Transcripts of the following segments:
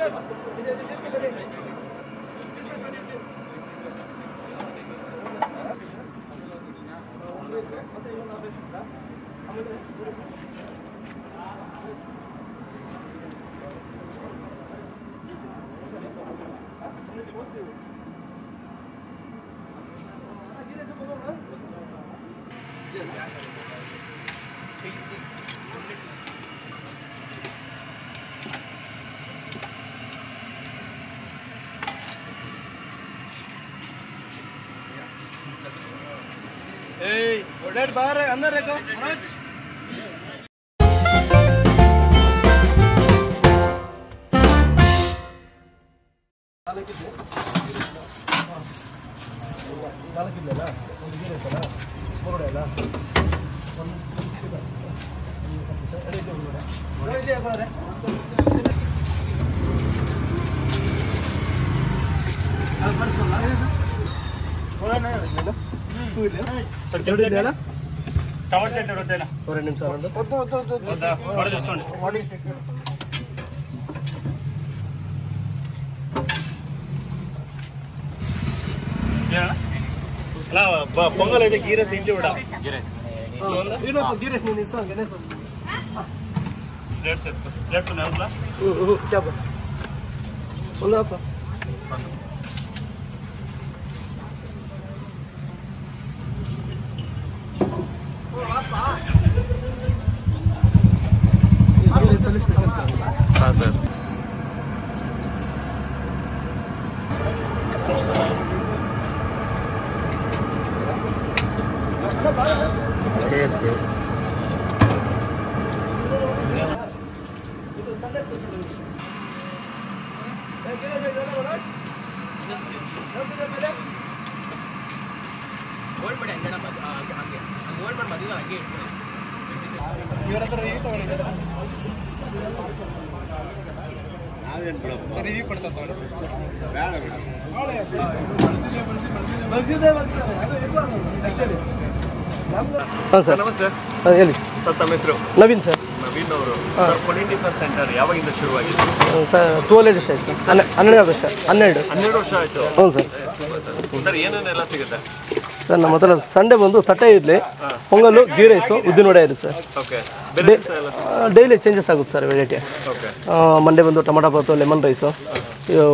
Yeah. बाहर अंदर रखो मनोज ನಾಲ್ಕಿದೆಯಲ್ಲ ಒಂದು ಗೀರೆ ಐತಲ್ಲ ಮೂರುಡೆ ಅಲ್ಲ ಒಂದು ಎಡೀತಿ ಒಳಗಡೆ ಎಡೀತಿ ಹಾಕೋರೆ ఎక్కువ కవర్ చేయండి వద్దేనా రెండు నిమిషాలు వద్దు వద్దు వద్దు చూసుకోండి అలా పొంగల్ అయితే గీరేసి ఇంటి కూడా గీరేసి నేను ఇస్తాను గణేష్ లెఫ్ట్ లెఫ్ట్ ఉన్నా ఉన్నా ಹಾಂ ಸರ್ ಇದು ಸಂಡೇ ಸ್ಪೆಷಲ್ ಇವರ ಹತ್ರ ರಿವ್ಯೂ ತಗೊಂಡಿದ್ದಾರೆ ಹಾಂ ಸರ್. ನಮಸ್ತೆ. ಹೇಳಿ. ಸರ್ ತಮ್ಮ ಹೆಸರು? ನವೀನ್ ಸರ್. ನವೀನ್ ಅವರು. ಸರ್ ಪೊಲಿಟಿಕಲ್ ಡಿಫೆನ್ಸ್ ಸೆಂಟರ್ ಯಾವಾಗಿಂದ ಶುರುವಾಗಿದೆ? ಸರ್ ಟ್ವೆಲ್ ಡೇಸ್ ಆಯ್ತು ಸರ್. ಹನ್ನೆ ಹನ್ನೆರಡು ವರ್ಷ ಹನ್ನೆರಡು. ಹನ್ನೆರಡು ವರ್ಷ ಆಯ್ತು. ಹ್ಞೂ ಸರ್. ಸರ್ ಏನೇನೆಲ್ಲ ಸಿಗುತ್ತೆ? ಸರ್ ನಮ್ಮ ಹತ್ರ ಸಂಡೇ ಬಂದು ತಟ್ಟೆ ಇರಲಿ ಪೊಂಗಲ್ಲು ಗೀ ರೈಸು ಉದ್ದಿನ ವಡೆ ಇರಲಿ ಸರ್. ಡೈಲಿ ಚೇಂಜಸ್ ಆಗುತ್ತೆ ಸರ್ ವೆರೈಟಿ ಮಂಡೇ ಬಂದು tomato bath lemon rice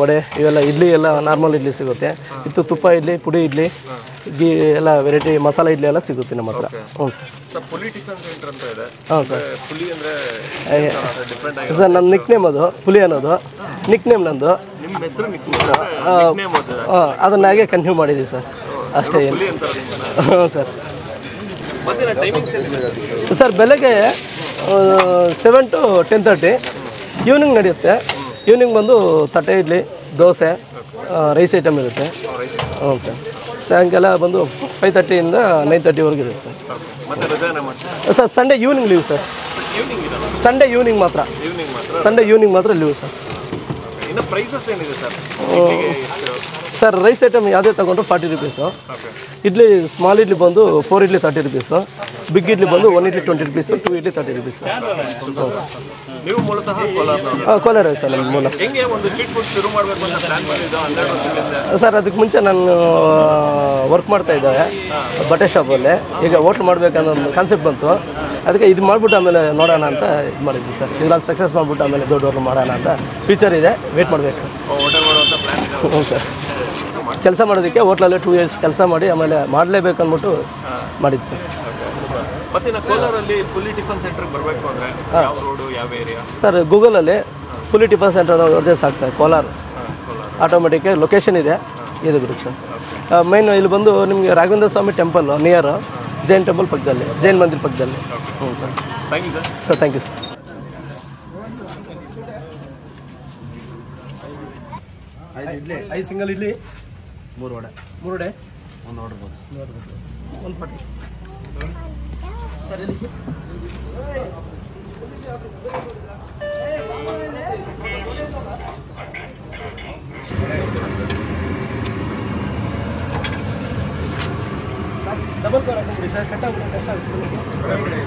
vada ಇವೆಲ್ಲ ಇಡ್ಲಿ ಎಲ್ಲ ನಾರ್ಮಲ್ ಇಡ್ಲಿ ಸಿಗುತ್ತೆ. ಇತ್ತು ತುಪ್ಪ ಇಡ್ಲಿ ಪುಡಿ ಇಡ್ಲಿ ಗೀ ಎಲ್ಲ ವೆರೈಟಿ ಮಸಾಲ ಇಡ್ಲಿ ಎಲ್ಲ ಸಿಗುತ್ತೆ ನಮ್ಮ ಹತ್ರ. ಹ್ಞೂ ಸರ್. ಹಾಂ ಸರ್. ಸರ್ ನನ್ನ ನಿಕ್ ನೇಮ್ ಅದು ಪುಲಿ ಅನ್ನೋದು. ನಿಕ್ ನೇಮ್ ನಂದು ಹಾಂ ಅದನ್ನ ಹಾಗೆ ಕಂಟಿನ್ಯೂ ಮಾಡಿದ್ದೀವಿ ಸರ್. ಅಷ್ಟೇ. ಏನು ಪುಲಿ ಅಂತಾರೆ ನಿಮ್ಮನ್ನ ಹಾಂ ಸರ್. ಸರ್ ಬೆಳಗ್ಗೆ seven to ten thirty evening ನಡೆಯುತ್ತೆ. ಈವ್ನಿಂಗ್ ಬಂದು ತಟ್ಟೆ ಇಡ್ಲಿ ದೋಸೆ ರೈಸ್ ಐಟಮ್ ಇರುತ್ತೆ. ಹ್ಞೂ ಸರ್. ಸಾಯಂಕಾಲ ಬಂದು ಫೈವ್ ತರ್ಟಿಯಿಂದ ನೈನ್ ತರ್ಟಿವರೆಗೂ ಇರುತ್ತೆ sir. Sir Sunday evening leave sir. Sunday evening ಮಾತ್ರ. ಸಂಡೇ ಈವ್ನಿಂಗ್ ಮಾತ್ರ ಲೀವ್ ಸರ್. ಪ್ರೈಸಸ್ ಏನಿದೆ ಸರ್? ಸರ್ ರೈಸ್ ಐಟಮ್ ಯಾವುದೇ ತಗೊಂಡ್ರು forty rupees idli small idli ಬಂದು four idli thirty rupees big idli ಬಂದು one idli twenty rupees two idli thirty rupees ಹಾಂ Kolar sir ನಮ್ಮ ಮೂಲ. ಸರ್ ಅದಕ್ಕೆ ಮುಂಚೆ ನಾನು ವರ್ಕ್ ಮಾಡ್ತಾ ಇದ್ದೆ ಬಟ್ಟೆ ಶಾಪಲ್ಲಿ ಈಗ ಹೋಟ್ಲ್ ಮಾಡಬೇಕನ್ನೋ ಒಂದು ಕಾನ್ಸೆಪ್ಟ್ ಬಂತು. ಅದಕ್ಕೆ ಇದು ಮಾಡಿಬಿಟ್ಟು ಆಮೇಲೆ ನೋಡೋಣ ಅಂತ ಇದು ಮಾಡಿದ್ವಿ ಸರ್. ಇದ್ರಲ್ಲಿ ಸಕ್ಸಸ್ ಮಾಡಿಬಿಟ್ಟು ಆಮೇಲೆ ದೊಡ್ಡವರು ಮಾಡೋಣ ಅಂತ ಫ್ಯೂಚರ್ ಇದೆ. ವೇಟ್ ಮಾಡಬೇಕು. ಹ್ಞೂ ಸರ್. ಕೆಲಸ ಮಾಡೋದಕ್ಕೆ ಹೋಟ್ಲಲ್ಲಿ ಟೂ ಇಯರ್ಸ್ ಕೆಲಸ ಮಾಡಿ ಆಮೇಲೆ ಮಾಡಲೇಬೇಕು ಅಂದ್ಬಿಟ್ಟು ಮಾಡಿದ್ದು ಸರ್. ಸರ್ ಗೂಗಲಲ್ಲಿ ಪುಲಿ ಟಿಫನ್ ಸೆಂಟರ್ ನೋಡಿದ್ರೆ ಸಾಕು ಸರ್ ಕೋಲಾರ. ಆಟೋಮೆಟಿಕ್ ಲೊಕೇಶನ್ ಇದೆ. ಇದು ಬಿಡುತ್ತೆ ಸರ್. ಮೈನ್ ಇಲ್ಲಿ ಬಂದು ನಿಮಗೆ Raghavendra Swami temple near Jain temple ಪಕ್ಕದಲ್ಲಿ ಜೈನ್ ಮಂದಿರ್ ಪಕ್ಕದಲ್ಲಿ. ಹ್ಞೂ sir. Thank you sir sir thank you sir idli. ಐದು ಸಿಂಗಲ್ ಇಡ್ಲಿ. ಮೂರು ವಡೆ. ಮೂರು ವಡೆ? ಒಂದು ಆರ್ಡರ್ ಬಂತು ಒಂದು ಫಾರ್ಟಿ ಸರ್ ಎಲ್ಲಿ ಸರ್? ಡಬಲ್ ಕವರ್ ಹಾಕೊಂಡ್ಬಿಡಿ ಸರ್ ಕಟ್ಟಾಗ್ಬಿಡಿ ಕಷ್ಟ ಆಗುತ್ತೆ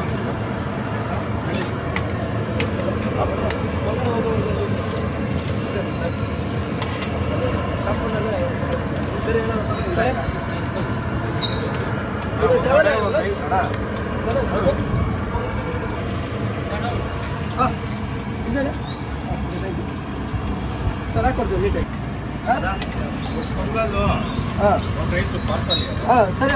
ಸರ ಕೊಡ್ತೀವಿ ನೀಟಾಗಿ ಹಾಂ ಸರಿ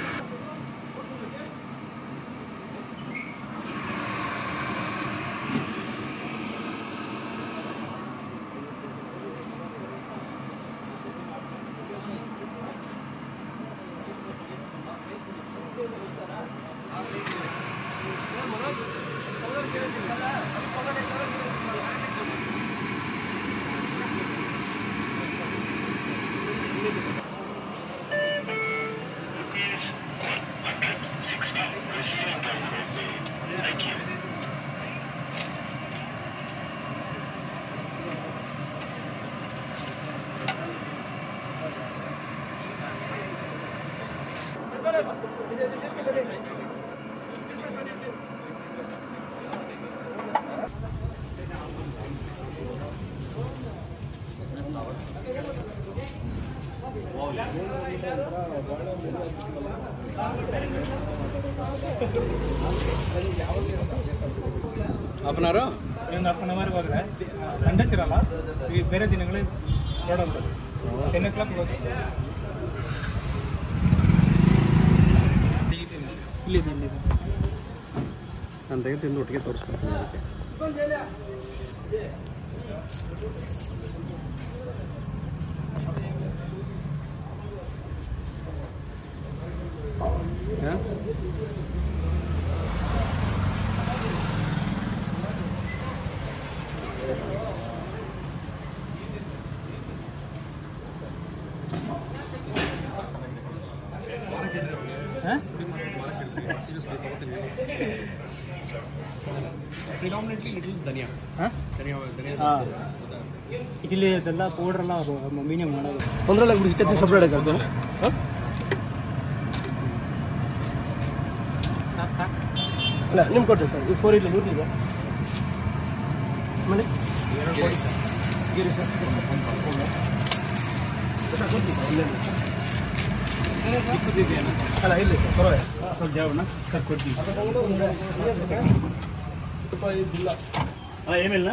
ಅಪ್ಪನವರು ಇನ್ನೊಂದು ಹಾಫ್ ಅನ್ ಅವರ್ ಹೋದ್ರೆ ಸಂಡೇಸ್ ಇರಲ್ಲ ಈ ಬೇರೆ ದಿನಗಳೇ ನೋಡೋದು. ಟೆನ್ ಓ ಕ್ಲಾಕ್ ಹೋಗುತ್ತೆ ಇಲ್ಲಿ ಬಂದಿದೆ ನಾನು ತೆಗೆದು ತಿಂದು ಒಟ್ಟಿಗೆ ತೋರಿಸ್ಕೊಡ್ತೀನಿ ಇಲ್ಲಿ ಅದೆಲ್ಲ ಪೌಡ್ರೆಲ್ಲ ಅದು ಮಮ್ಮಿನೇ ಮಾಡೋದು ತೊಂದರೆ ಆಗ್ಬಿಡಿ ಇಷ್ಟೇ ಸಪ್ರೇಟ್ ಆಗಲ್ದು ಇಲ್ಲ ನಿಮ್ಗೆ ಕೊಟ್ಟೆ ಸರ್ ಈ ಫೋರ್ ಇಲ್ಲಿ ಮೂರು ಇದೆ ಮನೆ ಎರಡು ಸರ್ ಸರ್ ಅಲ್ಲ ಇಲ್ಲ ಸರ್ ಪರವಾಗಿಲ್ಲ ಸ್ವಲ್ಪ ಜಾಬನ ಸರ್ ಕೊಡ್ತೀವಿ ರೂಪಾಯಿ ಇಲ್ಲ ಏನಿಲ್ಲ